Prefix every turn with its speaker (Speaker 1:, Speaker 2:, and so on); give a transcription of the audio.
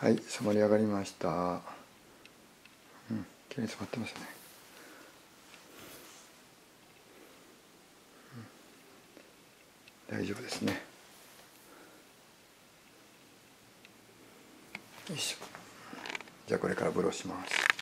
Speaker 1: はい染まり上がりました。うん綺麗に染まってますね、うん、大丈夫ですね。よいしょ。じゃあこれからブローします。